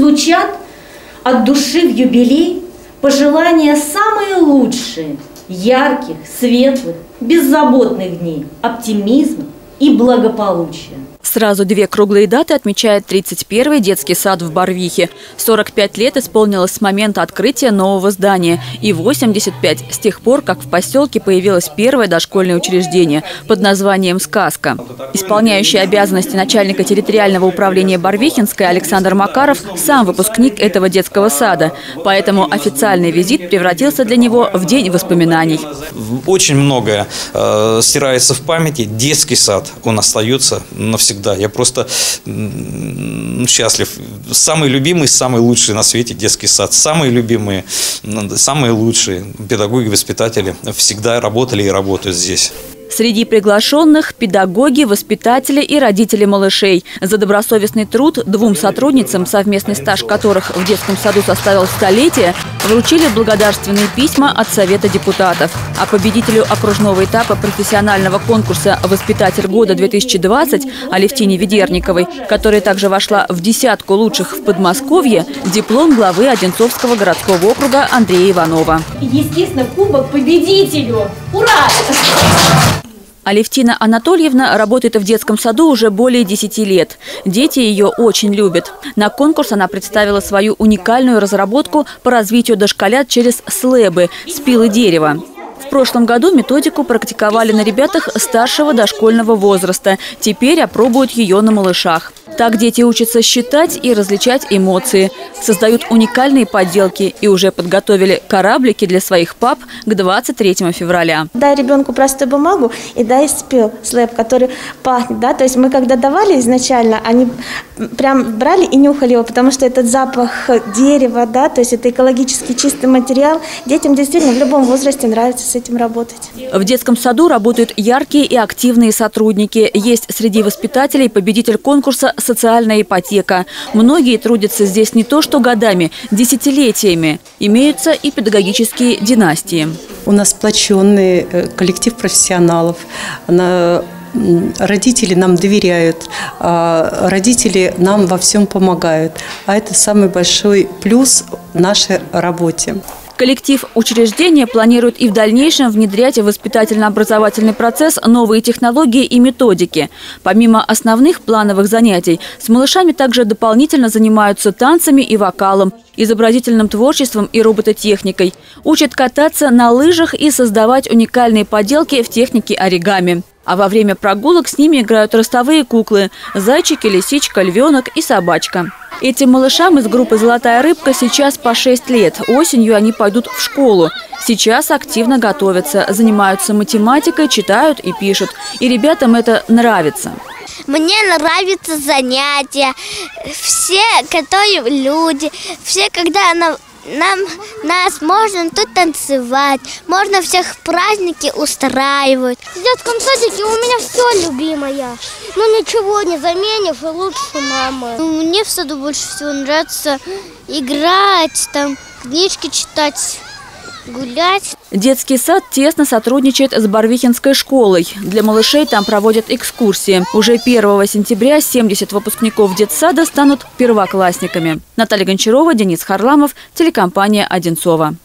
звучат от души в юбилей пожелания самые лучшие, ярких, светлых, беззаботных дней, оптимизма и благополучия. Сразу две круглые даты отмечает 31-й детский сад в Барвихе. 45 лет исполнилось с момента открытия нового здания и 85 с тех пор, как в поселке появилось первое дошкольное учреждение под названием «Сказка». Исполняющий обязанности начальника территориального управления Барвихинской Александр Макаров сам выпускник этого детского сада, поэтому официальный визит превратился для него в день воспоминаний. Очень многое э, стирается в памяти. Детский сад, он остается навсегда всегда. Я просто счастлив. Самый любимый, самый лучший на свете детский сад. Самые любимые, самые лучшие педагоги, воспитатели всегда работали и работают здесь. Среди приглашенных – педагоги, воспитатели и родители малышей. За добросовестный труд двум сотрудницам, совместный стаж которых в детском саду составил столетие, вручили благодарственные письма от Совета депутатов. А победителю окружного этапа профессионального конкурса «Воспитатель года-2020» Алевтине Ведерниковой, которая также вошла в десятку лучших в Подмосковье, диплом главы Одинцовского городского округа Андрея Иванова. естественно, кубок победителю. Ура! Алевтина Анатольевна работает в детском саду уже более 10 лет. Дети ее очень любят. На конкурс она представила свою уникальную разработку по развитию дошколят через слэбы – спилы дерева. В прошлом году методику практиковали на ребятах старшего дошкольного возраста. Теперь опробуют ее на малышах. Так дети учатся считать и различать эмоции, создают уникальные поделки и уже подготовили кораблики для своих пап к 23 февраля. Дай ребенку простую бумагу и дай спил слэп, который пахнет. Да? То есть мы когда давали изначально, они прям брали и нюхали его, потому что этот запах дерева, да, то есть это экологически чистый материал. Детям действительно в любом возрасте нравится с этим работать. В детском саду работают яркие и активные сотрудники. Есть среди воспитателей победитель конкурса социальная ипотека. Многие трудятся здесь не то что годами, десятилетиями. Имеются и педагогические династии. У нас сплоченный э, коллектив профессионалов. Родители нам доверяют, а родители нам во всем помогают. А это самый большой плюс нашей работе. Коллектив учреждения планирует и в дальнейшем внедрять в воспитательно-образовательный процесс новые технологии и методики. Помимо основных плановых занятий, с малышами также дополнительно занимаются танцами и вокалом, изобразительным творчеством и робототехникой. Учат кататься на лыжах и создавать уникальные поделки в технике оригами. А во время прогулок с ними играют ростовые куклы – зайчики, лисичка, львенок и собачка. Этим малышам из группы «Золотая рыбка» сейчас по 6 лет. Осенью они пойдут в школу. Сейчас активно готовятся, занимаются математикой, читают и пишут. И ребятам это нравится. Мне нравятся занятия, все которые люди, все, когда она нам, нас можно тут танцевать, можно всех праздники устраивать. В детском садике у меня все любимое. Ну ничего не заменишь, лучше мамы. Ну, мне в саду больше всего нравится играть, там книжки читать гулять. Детский сад тесно сотрудничает с Барвихинской школой. Для малышей там проводят экскурсии. Уже 1 сентября 70 выпускников детсада станут первоклассниками. Наталья Гончарова, Денис Харламов, телекомпания «Одинцова».